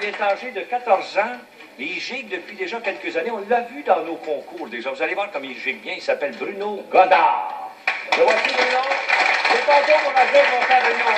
Il est âgé de 14 ans, mais il gigue depuis déjà quelques années. On l'a vu dans nos concours déjà. Vous allez voir comme il gigue bien. Il s'appelle Bruno Godard. Le voici, Bruno. C'est tour pour la jouer, mon